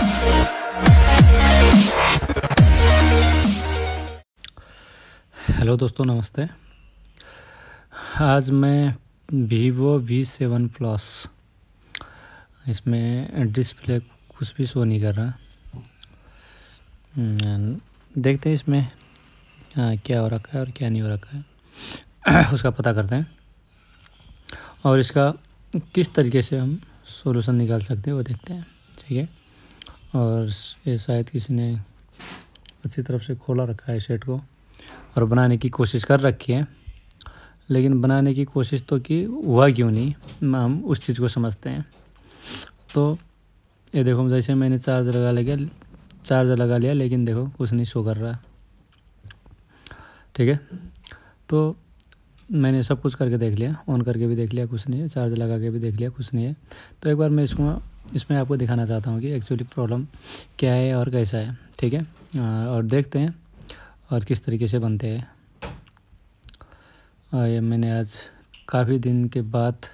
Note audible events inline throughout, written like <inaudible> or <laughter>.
Hello दोस्तों नमस्ते। आज मैं वीवो वी सेवन प्लस इसमें डिस्प्ले कुछ भी शो नहीं कर रहा। हम्म, देखते हैं इसमें क्या हो रखा है और क्या नहीं हो रखा है। <clears throat> उसका पता करते हैं। और इसका किस तरीके से हम सॉल्यूशन निकाल सकते हैं वो देखते हैं। ठीक है? और ये शायद किसी ने अच्छी तरफ़ से खोला रखा है सेट को और बनाने की कोशिश कर रखी है। लेकिन बनाने की कोशिश तो की, हुआ क्यों नहीं? हम उस चीज़ को समझते हैं। तो ये देखो, जैसे मैंने चार्ज लगा लिया चार्ज लगा लिया, लेकिन देखो, कुछ नहीं शो कर रहा। ठीक है? तो मैंने सब कुछ करके देख लिया ऑन करके भी देख लिया, कुछ नहीं है चार्ज लगा के भी देख लिया, कुछ नहीं है। तो एक बार मैं इसको इसमें आपको दिखाना चाहता हूँ कि एक्चुअली प्रॉब्लम क्या है और कैसा है, ठीक है? और देखते हैं और किस तरीके से बनते हैं। ये मैंने आज काफ़ी दिन के बाद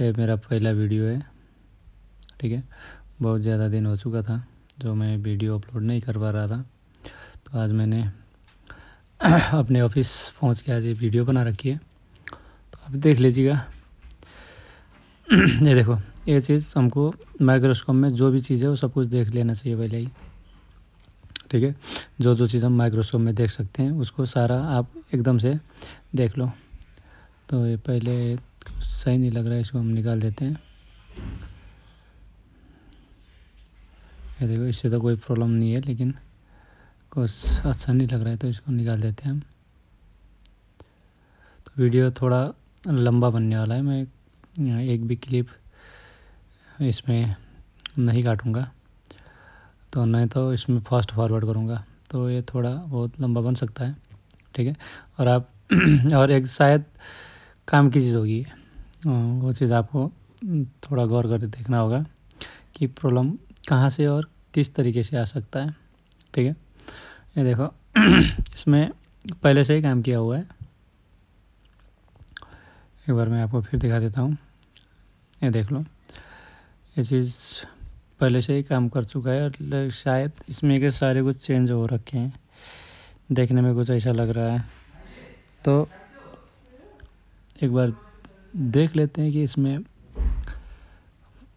ये मेरा पहला वीडियो है, ठीक है? बहुत ज़्यादा दिन हो चुका था जो मैं वीडियो अपलोड नहीं कर पा रहा था। तो आज मैंने <clears throat> अपने ऑफ़िस पहुँच के आज ये वीडियो बना रखी है। तो आप देख लीजिएगा <clears throat> ये देखो, ये चीज़ हमको माइक्रोस्कोप में जो भी चीज़ है वो सब कुछ देख लेना चाहिए पहले ही। ठीक है? जो जो चीज़ हम माइक्रोस्कोप में देख सकते हैं, उसको सारा आप एकदम से देख लो। तो ये पहले सही नहीं लग रहा है, इसको हम निकाल देते हैं। ये देखो, इससे तो कोई प्रॉब्लम नहीं है, लेकिन कुछ अच्छा नहीं लग रहा है तो इसको निकाल देते हैं हम। तो वीडियो थोड़ा लंबा बनने वाला है, मैं एक भी क्लिप इसमें नहीं काटूँगा। तो नहीं तो इसमें फास्ट फॉरवर्ड करूँगा। तो ये थोड़ा बहुत लंबा बन सकता है, ठीक है? और आप <clears throat> और एक शायद काम की चीज़ होगी। वो चीज़ आपको थोड़ा गौर करके देखना होगा कि प्रॉब्लम कहाँ से और किस तरीके से आ सकता है, ठीक है? ये देखो, <clears throat> इसमें पहले से ही काम किया हुआ है। एक बार मैं आपको फिर दिखा देता हूँ। ये देख लो। ये चीज़ पहले से ही काम कर चुका है और शायद इसमें के सारे कुछ चेंज हो रखे हैं। देखने में कुछ ऐसा लग रहा है। तो एक बार देख लेते हैं कि इसमें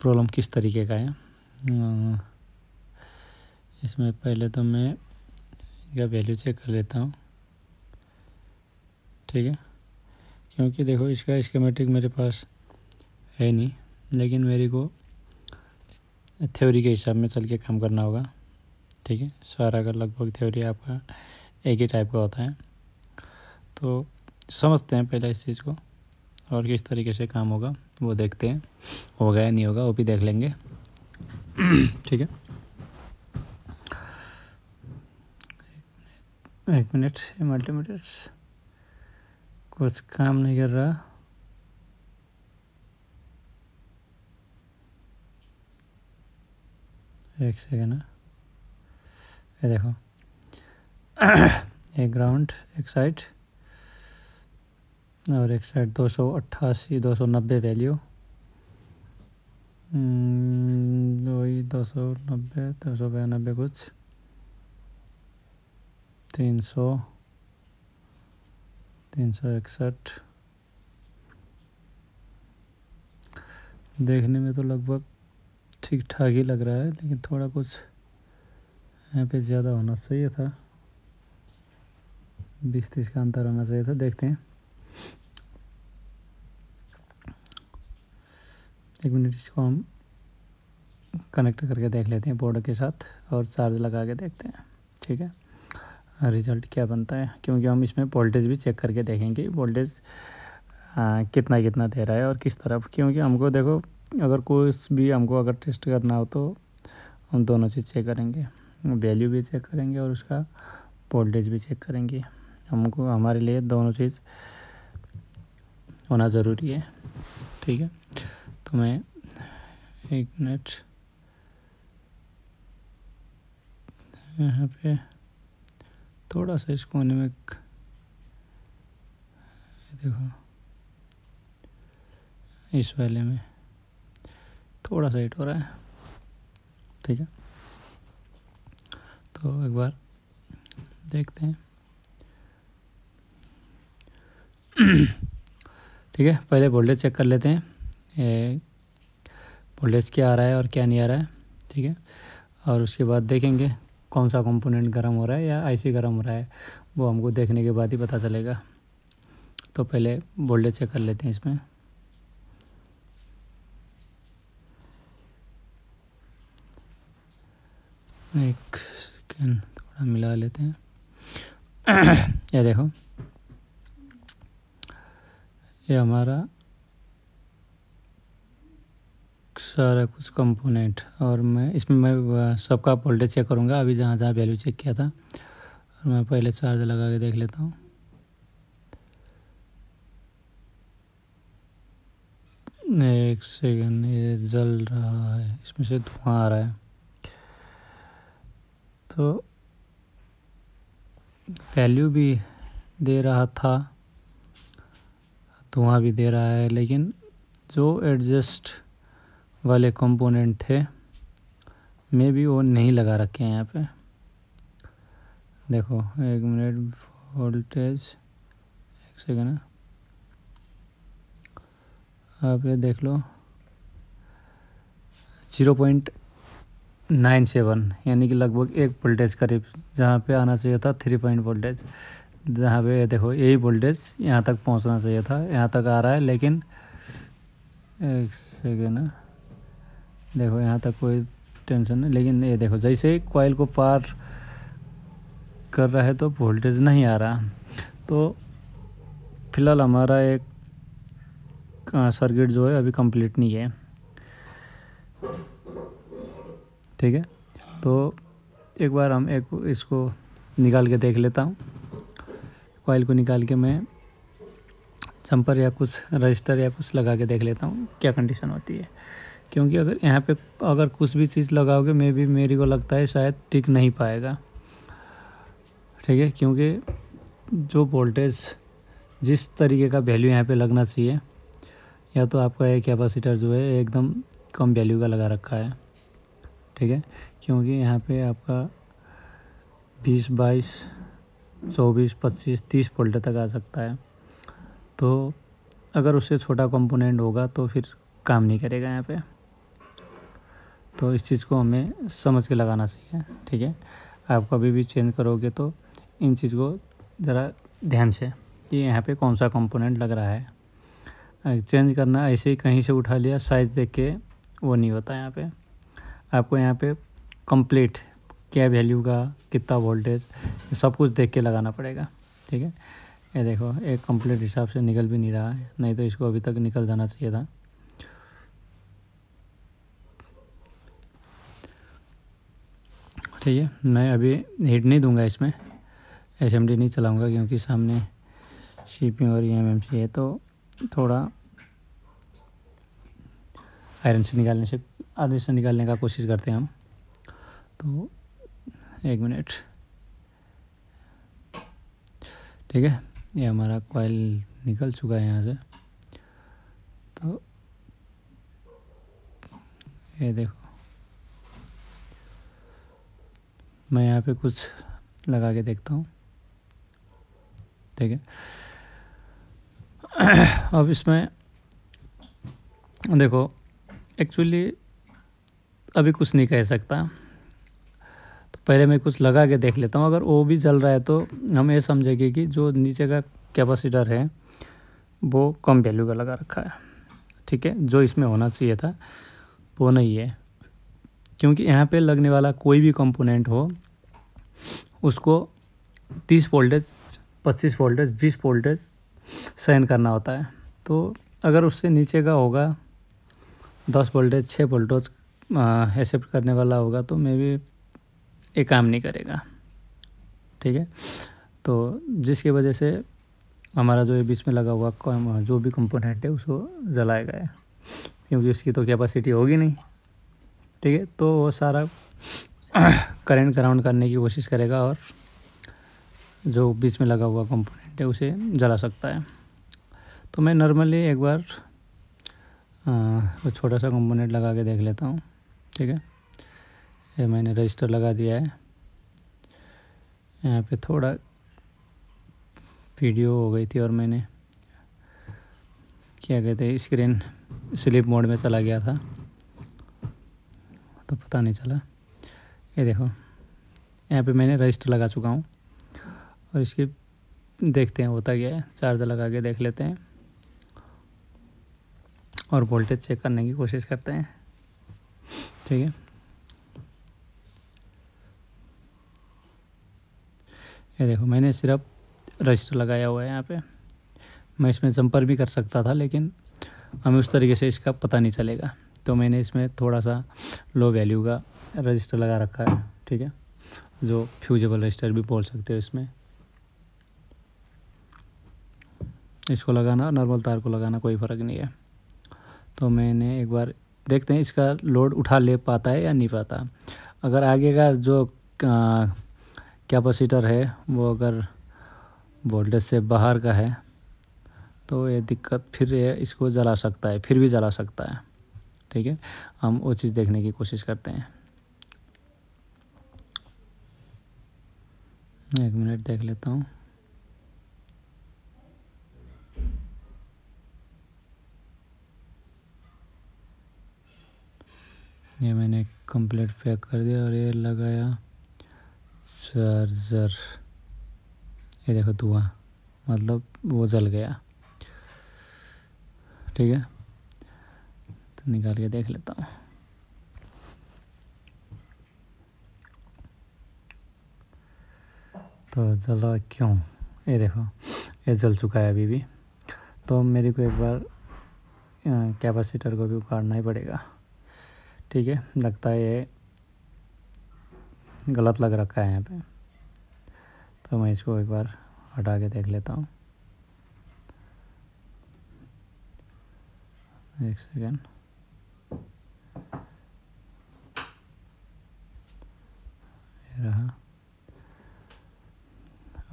प्रॉब्लम किस तरीके का है। इसमें पहले तो मैं इनका वैल्यू चेक कर लेता हूँ। ठीक है? क्योंकि देखो इसका स्कीमेटिक मेरे पास है नहीं। लेकिन मेरे को थ्योरी के हिसाब में चल के काम करना होगा। ठीक है? सारा का लगभग थ्योरी आपका एक ही टाइप का होता है। तो समझते हैं पहले इस चीज़ को और किस तरीके से काम होगा। वो देखते हैं। होगा या नहीं होगा, वो भी देख लेंगे। <clears throat> ठीक है? एक मिनट मल्टीमीटर्स कुछ काम नहीं कर रहा। एक सेकेंड ये देखो। एक ग्राउंड एक साइड और एक साइड दो सौ अट्ठासी दो सौ नब्बे वैल्यू हम्म, वही दो सौ नब्बे दो सौ बयानबे कुछ। तीन सौ तीन सौ इकसठ। देखने में तो लगभग ठीक ठाक ही लग रहा है, लेकिन थोड़ा कुछ यहाँ पे ज़्यादा होना चाहिए था। बीस तीस का अंतर होना चाहिए था, देखते हैं। एक मिनट, इसको हम कनेक्ट करके देख लेते हैं बोर्ड के साथ और चार्ज लगा के देखते हैं, ठीक है? रिज़ल्ट क्या बनता है, क्योंकि हम इसमें वोल्टेज भी चेक करके देखेंगे, वोल्टेज कितना कितना दे रहा है और किस तरफ़, क्योंकि हमको देखो अगर कोई भी हमको अगर टेस्ट करना हो तो हम दोनों चीज़ चेक करेंगे। वैल्यू भी चेक करेंगे और उसका वोल्टेज भी चेक करेंगे। हमको, हमारे लिए दोनों चीज़ होना ज़रूरी है। ठीक है? तो मैं एक मिनट। यहाँ पे थोड़ा सा इस कोने में देखो। इस वाले में। थोड़ा सा हिट हो रहा है। ठीक है? तो एक बार देखते हैं। <clears throat> ठीक है, पहले वोल्टेज चेक कर लेते हैं। वोल्टेज क्या आ रहा है और क्या नहीं आ रहा है। ठीक है? और उसके बाद देखेंगे कौन सा कंपोनेंट गर्म हो रहा है या आईसी गर्म हो रहा है। वो हमको देखने के बाद ही पता चलेगा। तो पहले वोल्टेज चेक कर लेते हैं इसमें। एक सेकेंड थोड़ा मिला लेते हैं। ये देखो। ये हमारा सारा कुछ कंपोनेंट और मैं इसमें मैं सबका वोल्टेज चेक करूँगा। अभी जहाँ जहाँ वैल्यू चेक किया था, और मैं पहले चार्ज लगा के देख लेता हूँ। एक सेकेंड ये जल रहा है। इसमें से धुआँ आ रहा है। तो वैल्यू भी दे रहा था, धुआँ भी दे रहा है, लेकिन जो एडजस्ट वाले कंपोनेंट थे, मे भी वो नहीं लगा रखे हैं यहाँ पे। देखो, एक मिनट वोल्टेज एक सेकेंड आप ये देख लो ज़ीरो पॉइंट नाइन सेवन, यानी कि लगभग एक वोल्टेज करीब, जहाँ पे आना चाहिए था थ्री पॉइंट वोल्टेज जहाँ पे देखो, यही वोल्टेज यहाँ तक पहुँचना चाहिए था, यहाँ तक आ रहा है, लेकिन एक सेकेंड देखो यहाँ तक कोई टेंशन नहीं, लेकिन ये देखो, जैसे ही कॉइल को पार कर रहा है तो वोल्टेज नहीं आ रहा। तो फ़िलहाल हमारा एक सर्किट जो है अभी कंप्लीट नहीं है। ठीक है? तो एक बार हम एक इसको निकाल के देख लेता हूँ। कॉइल को निकाल के मैं जंपर या कुछ रजिस्टर या कुछ लगा के देख लेता हूँ, क्या कंडीशन होती है। क्योंकि अगर यहाँ पे अगर कुछ भी चीज़ लगाओगे, मे भी मेरी को लगता है शायद टिक नहीं पाएगा। ठीक है? क्योंकि जो वोल्टेज जिस तरीके का वैल्यू यहाँ पे लगना चाहिए, या तो आपका ये कैपेसिटर जो है एकदम कम वैल्यू का लगा रखा है। ठीक है? क्योंकि यहाँ पे आपका बीस, बाईस, चौबीस, पच्चीस, तीस वोल्ट तक आ सकता है। तो अगर उससे छोटा कंपोनेंट होगा तो फिर काम नहीं करेगा यहाँ पे। तो इस चीज़ को हमें समझ के लगाना चाहिए, ठीक है? आप कभी भी चेंज करोगे तो इन चीज़ को ज़रा ध्यान से कि यहाँ पे कौन सा कंपोनेंट लग रहा है। चेंज करना ऐसे ही कहीं से उठा लिया, साइज़ देख के वो नहीं होता यहाँ पे। आपको यहाँ पे कंप्लीट क्या वैल्यू का, कितना वोल्टेज सब कुछ देख के लगाना पड़ेगा, ठीक है? ये देखो, एक कंप्लीट हिसाब से निकल भी नहीं रहा है, नहीं तो इसको अभी तक निकल जाना चाहिए था। ठीक है, मैं अभी हीट नहीं दूँगा इसमें एस नहीं चलाऊँगा क्योंकि सामने सी और ई एम है तो थोड़ा आयरन से निकालने से से निकालने का कोशिश करते हैं हम। तो एक मिनट। ठीक है, ये हमारा कॉयल निकल चुका है यहाँ से। तो ये देखो। मैं यहाँ पे कुछ लगा के देखता हूँ। ठीक है। अब इसमें देखो एक्चुअली अभी कुछ नहीं कह सकता। तो पहले मैं कुछ लगा के देख लेता हूँ। अगर वो भी चल रहा है तो हम ये समझेंगे कि जो नीचे का कैपेसिटर है, वो कम वैल्यू का लगा रखा है। ठीक है? जो इसमें होना चाहिए था, वो नहीं है। क्योंकि यहाँ पे लगने वाला कोई भी कंपोनेंट हो, उसको तीस वोल्टेज पच्चीस वोल्टेज बीस वोल्टेज सहन करना होता है। तो अगर उससे नीचे का होगा, दस वोल्टेज छः वोल्टेज एक्सेप्ट करने वाला होगा तो मे भी ये काम नहीं करेगा। ठीक है? तो जिसकी वजह से हमारा जो ये बीच में लगा हुआ जो भी कंपोनेंट है, उसको जलाएगा है। क्योंकि उसकी तो कैपेसिटी होगी नहीं। ठीक है? तो वो सारा करंट ग्राउंड करने की कोशिश करेगा और जो बीच में लगा हुआ कंपोनेंट है, उसे जला सकता है। तो मैं नॉर्मली एक बार वो छोटा सा कंपोनेंट लगा के देख लेता हूँ। ठीक है? ये मैंने रजिस्टर लगा दिया है। यहाँ पे थोड़ा वीडियो हो गई थी और मैंने क्या कहते हैं, स्क्रीन स्लिप मोड में चला गया था। तो पता नहीं चला। ये देखो, यहाँ पे मैंने रजिस्टर लगा चुका हूँ और इसकी देखते हैं, होता क्या है, चार्ज लगा के देख लेते हैं और वोल्टेज चेक करने की कोशिश करते हैं। ठीक है। ये देखो, मैंने सिर्फ़ रजिस्टर लगाया हुआ है यहाँ पे। मैं इसमें जंपर भी कर सकता था, लेकिन हमें उस तरीके से इसका पता नहीं चलेगा। तो मैंने इसमें थोड़ा सा लो वैल्यू का रजिस्टर लगा रखा है, ठीक है? जो फ्यूजेबल रजिस्टर भी बोल सकते हो इसमें। इसको लगाना नॉर्मल तार को लगाना कोई फ़र्क नहीं है। तो मैंने एक बार देखते हैं इसका लोड उठा ले पाता है या नहीं पाता। अगर आगे का जो कैपेसिटर है, वो अगर वोल्टेज से बाहर का है तो ये दिक्कत फिर ये इसको जला सकता है, फिर भी जला सकता है। ठीक है? हम वो चीज़ देखने की कोशिश करते हैं। एक मिनट देख लेता हूँ। ये मैंने कंप्लीट पैक कर दिया और ये लगाया। चार्जर ये देखो धुआँ मतलब वो जल गया। ठीक है? तो निकाल के देख लेता हूँ। तो जला क्यों? ये देखो, ये जल चुका है अभी भी। तो मेरे को एक बार कैपेसिटर को भी उखाड़ना ही पड़ेगा। ठीक है, लगता है ये गलत लग रखा है यहाँ पे। तो मैं इसको एक बार हटा के देख लेता हूँ। एक सेकेंड रहा।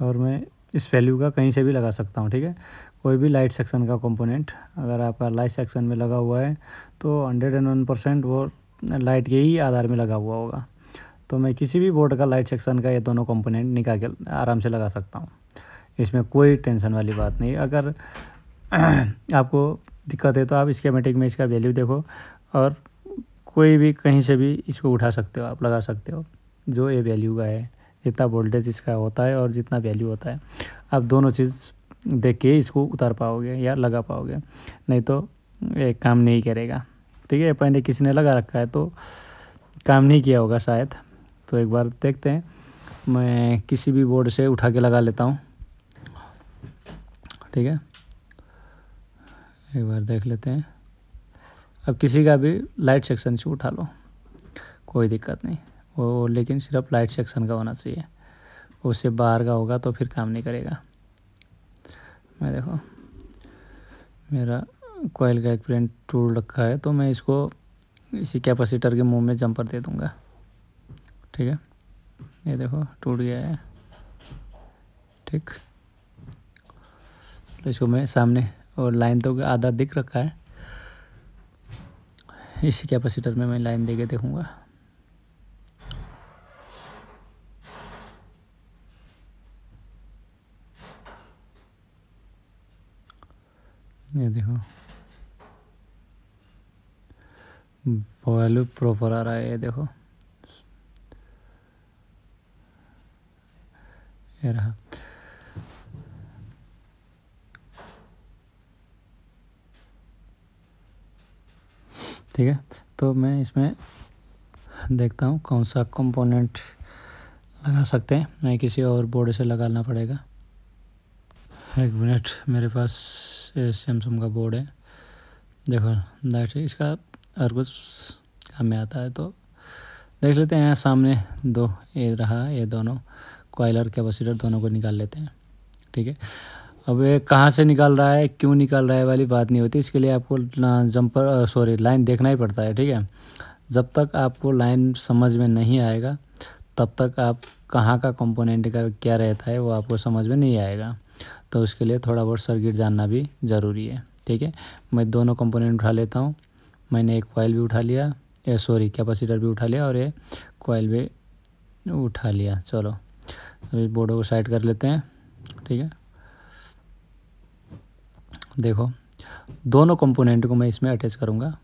और मैं इस वैल्यू का कहीं से भी लगा सकता हूँ, ठीक है? कोई भी लाइट सेक्शन का कंपोनेंट अगर आपका लाइट सेक्शन में लगा हुआ है तो हंड्रेड एंड वन परसेंट वो लाइट के ही आधार में लगा हुआ होगा। तो मैं किसी भी बोर्ड का लाइट सेक्शन का ये दोनों कंपोनेंट निकाल के आराम से लगा सकता हूँ। इसमें कोई टेंशन वाली बात नहीं। अगर <clears throat> आपको दिक्कत है तो आप स्केमेटिक में इसका वैल्यू देखो और कोई भी कहीं से भी इसको उठा सकते हो, आप लगा सकते हो। जो ये वैल्यू का है, जितना वोल्टेज इसका होता है और जितना वैल्यू होता है, आप दोनों चीज़ देख के इसको उतार पाओगे या लगा पाओगे। नहीं तो ये काम नहीं करेगा। ठीक है, पहले किसी ने लगा रखा है तो काम नहीं किया होगा शायद। तो एक बार देखते हैं। मैं किसी भी बोर्ड से उठा के लगा लेता हूँ। ठीक है? एक बार देख लेते हैं। अब किसी का भी लाइट सेक्शन से उठा लो। कोई दिक्कत नहीं। वो लेकिन सिर्फ़ लाइट सेक्शन का होना चाहिए। उससे बाहर का होगा तो फिर काम नहीं करेगा। मैं देखो, मेरा कोयल का एक प्रिंट टूल रखा है तो मैं इसको इसी कैपेसिटर के मुँह में जंपर दे दूँगा। ठीक है? ये देखो, टूट गया है। ठीक। तो इसको मैं सामने और लाइन तो आधा दिख रखा है। इसी कैपेसिटर में मैं लाइन दे के देखूँगा। ये देखो। वैल्यू प्रॉपर आ रहा है, ये देखो। ये रहा। ठीक है तो मैं इसमें देखता हूँ कौन सा कंपोनेंट लगा सकते हैं। नहीं, किसी और बोर्ड से लगाना पड़ेगा। एक मिनट मेरे पास सैमसंग का बोर्ड है। देखो लाइट इसका हर कुछ काम में आता है तो देख लेते हैं सामने दो, ये रहा, ये दोनों, कोयलर, कैपेसिटर, दोनों को निकाल लेते हैं, ठीक है। अब ये कहाँ से निकाल रहा है, क्यों निकाल रहा है वाली बात नहीं होती, इसके लिए आपको जंपर सॉरी, लाइन देखना ही पड़ता है, ठीक है। जब तक आपको लाइन समझ में नहीं आएगा, तब तक आप कहाँ का कंपोनेंट का क्या रहता है, वो आपको समझ में नहीं आएगा। तो उसके लिए थोड़ा बहुत सर्किट जानना भी ज़रूरी है, ठीक है। मैं दोनों कंपोनेंट उठा लेता हूँ। मैंने एक कॉयल भी उठा लिया। या सॉरी कैपेसिटर भी उठा लिया और ये कोयल भी उठा लिया। चलो, अभी बोर्डो को साइड कर लेते हैं, ठीक है? देखो, दोनों कंपोनेंट को मैं इसमें अटैच करूँगा।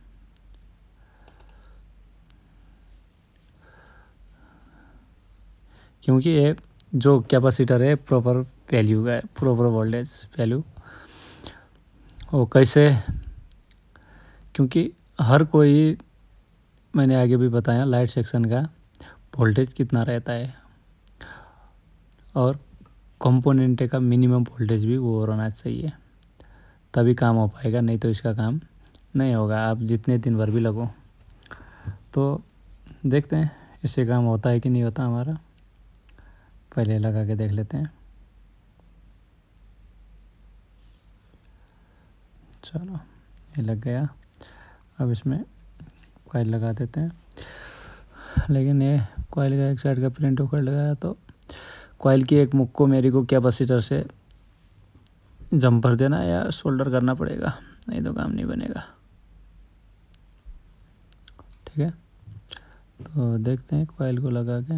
क्योंकि ये जो कैपेसिटर है प्रॉपर वैल्यू का है प्रॉपर वोल्टेज वैल्यू वो कैसे, क्योंकि हर कोई, मैंने आगे भी बताया, लाइट सेक्शन का वोल्टेज कितना रहता है और कंपोनेंट का मिनिमम वोल्टेज भी वो रहना चाहिए। तभी काम हो पाएगा, नहीं तो इसका काम नहीं होगा। आप जितने दिन भर भी लगो। तो देखते हैं, इससे काम होता है कि नहीं होता हमारा। पहले लगा के देख लेते हैं। चलो, ये लग गया। अब इसमें कॉइल लगा देते हैं। लेकिन ये कॉइल का एक साइड का प्रिंट होकर लगाया तो कॉइल की एक मुख को मेरे को कैपेसिटर से जंपर देना या शोल्डर करना पड़ेगा? नहीं तो काम नहीं बनेगा। ठीक है? तो देखते हैं कॉइल को लगा के।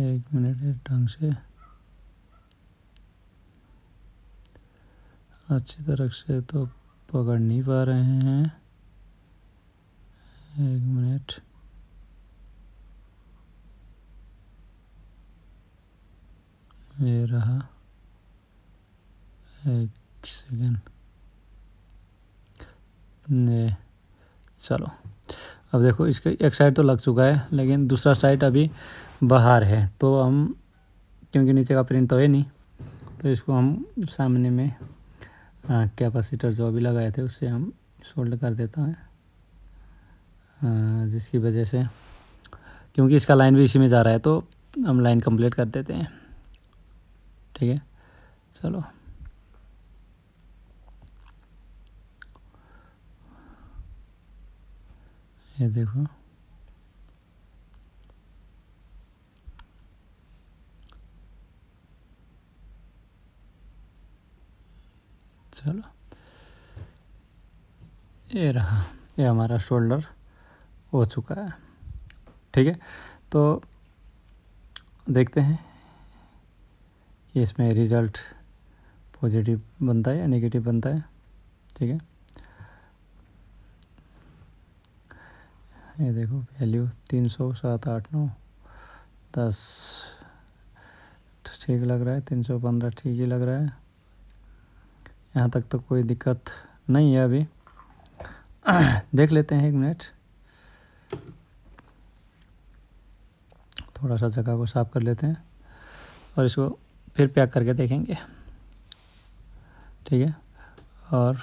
एक मिनट ढंग से। अच्छी तरह से तो पकड़ नहीं पा रहे हैं। एक मिनट। ये रहा। एक सेकेंड। ने चलो। अब देखो, इसका एक साइड तो लग चुका है, लेकिन दूसरा साइड अभी बाहर है। तो हम, क्योंकि नीचे का प्रिंट तो है नहीं तो इसको हम सामने में कैपेसिटर जो अभी लगाए थे उससे हम सोल्ड कर देता है, जिसकी वजह से, क्योंकि इसका लाइन भी इसी में जा रहा है तो हम लाइन कंप्लीट कर देते हैं। ठीक है? चलो। ये देखो। चलो। ये रहा, ये हमारा शोल्डर हो चुका है। ठीक है तो देखते हैं कि इसमें रिज़ल्ट पॉजिटिव बनता है या नेगेटिव बनता है। ठीक है। ये देखो, वैल्यू तीन सौ, सात, आठ, नौ, दस ठीक लग रहा है, तीन सौ पंद्रह ठीक ही लग रहा है। यहाँ तक तो कोई दिक्कत नहीं है अभी। <clears throat> देख लेते हैं एक मिनट। थोड़ा सा जगह को साफ़ कर लेते हैं और इसको फिर पैक करके देखेंगे। ठीक है? और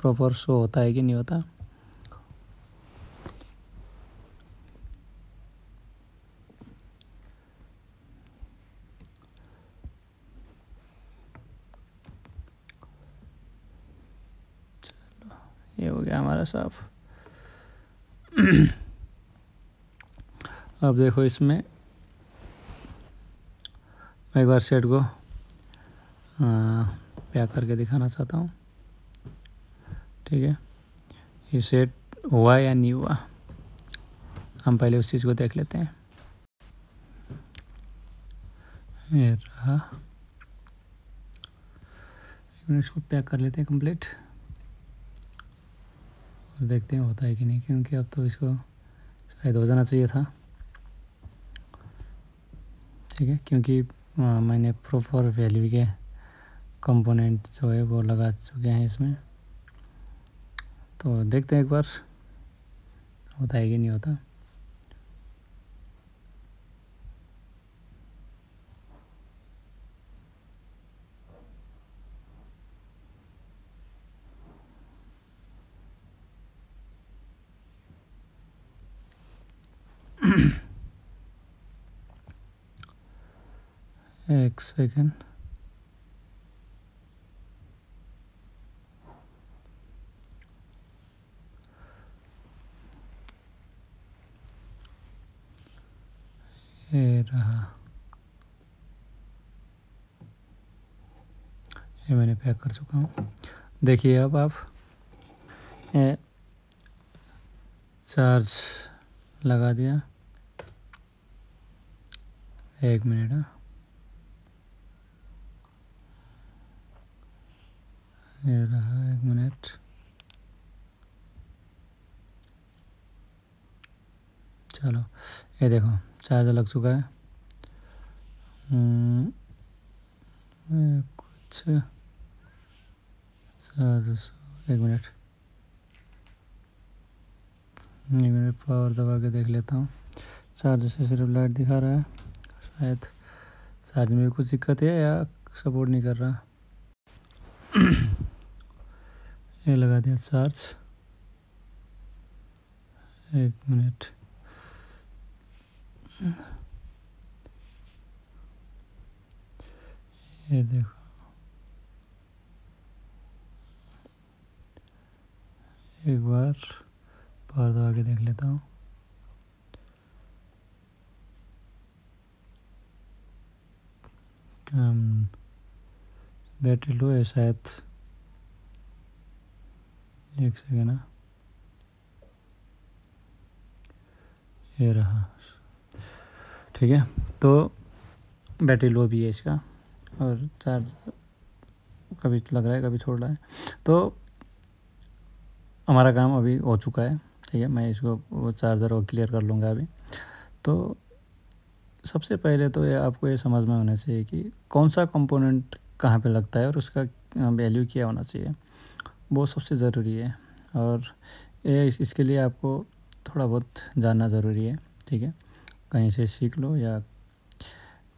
प्रॉपर शो होता है कि नहीं होता? ये हो गया हमारा साफ़। अब देखो इसमें, मैं एक बार सेट को पैक करके दिखाना चाहता हूँ। ठीक है? ये सेट हुआ या नहीं हुआ, हम पहले उस चीज़ को देख लेते हैं। ये रहा। इसको पैक कर लेते हैं कंप्लीट। और देखते हैं होता है कि नहीं क्योंकि अब तो इसको शायद हो जाना चाहिए था। ठीक है क्योंकि आ, मैंने प्रॉपर वैल्यू के कंपोनेंट जो है वो लगा चुके हैं इसमें। तो देखते हैं एक बार होता है कि नहीं होता। एक सेकेंड ये रहा। ये मैंने पैक कर चुका हूँ। देखिए अब आप चार्ज लगा दिया। एक मिनट हाँ। ये रहा एक मिनट चलो ये देखो चार्ज लग चुका है। हम्म, कुछ चार्ज एक मिनट। एक मिनट पावर दबा के देख लेता हूँ। चार्ज से सिर्फ़ लाइट दिखा रहा है। शायद चार्ज में कुछ दिक्कत है या सपोर्ट नहीं कर रहा। ये लगा दिया चार्ज। एक मिनट। ये देखो। एक बार पार दबा के देख लेता हूँ। बैटरी लो है शायद। एक सेकेंड ना ये रहा। ठीक है तो बैटरी लो भी है इसका, और चार्ज कभी लग रहा है, कभी छोड़ रहा है। तो हमारा काम अभी हो चुका है, ठीक है, मैं इसको वो चार्जर वो क्लियर कर लूँगा अभी। तो सबसे पहले तो ये आपको ये समझ में होना चाहिए कि कौन सा कंपोनेंट कहाँ पे लगता है और उसका वैल्यू क्या होना चाहिए। वो सबसे ज़रूरी है। और ये इसके लिए आपको थोड़ा बहुत जानना ज़रूरी है ठीक है? कहीं से सीख लो या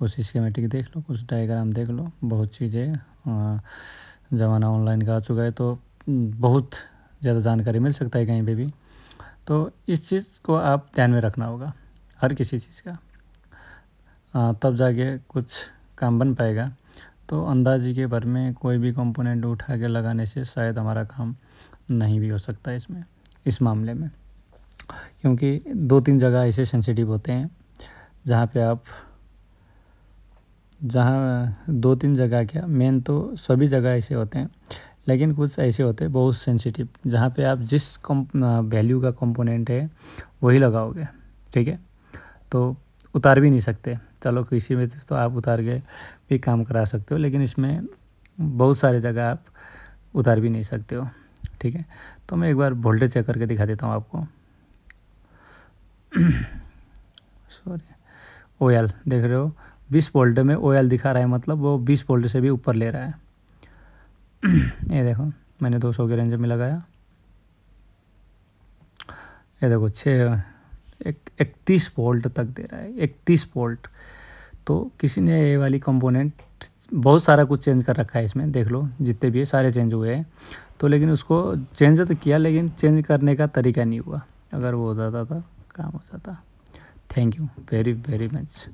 कुछ स्कीमेटिक देख लो कुछ डायग्राम देख लो बहुत चीज़ें ज़माना ऑनलाइन का आ चुका है तो बहुत ज़्यादा जानकारी मिल सकता है कहीं पे भी। तो इस चीज़ को आप ध्यान में रखना होगा हर किसी चीज़ का। आ, तब जाके कुछ काम बन पाएगा। तो अंदाजी के भर में कोई भी कंपोनेंट उठा के लगाने से शायद हमारा काम नहीं भी हो सकता इसमें, इस मामले में। क्योंकि दो तीन जगह ऐसे सेंसिटिव होते हैं, जहाँ पे आप, जहाँ दो तीन जगह क्या मेन तो सभी जगह ऐसे होते हैं, लेकिन कुछ ऐसे होते हैं बहुत सेंसिटिव जहाँ पे आप जिस कम वैल्यू का कंपोनेंट है, वही लगाओगे, ठीक है? तो उतार भी नहीं सकते। चलो किसी में तो आप उतार के भी काम करा सकते हो, लेकिन इसमें बहुत सारे जगह आप उतार भी नहीं सकते हो, ठीक है? तो मैं एक बार वोल्टेज चेक करके दिखा देता हूँ आपको। <clears throat> सॉरी ओएल देख रहे हो? बीस वोल्ट में ओएल दिखा रहा है मतलब वो बीस वोल्ट से भी ऊपर ले रहा है। <clears throat> ये देखो, मैंने 200 के रेंज में लगाया। ये देखो छः एक, इकतीस वोल्ट तक दे रहा है, इकतीस वोल्ट तो किसी ने ये वाली कंपोनेंट बहुत सारा कुछ चेंज कर रखा है इसमें, देख लो, जितने भी है सारे चेंज हुए हैं। तो लेकिन उसको चेंज तो किया, लेकिन चेंज करने का तरीका नहीं हुआ। अगर वो हो जाता था काम हो जाता। Thank you very very much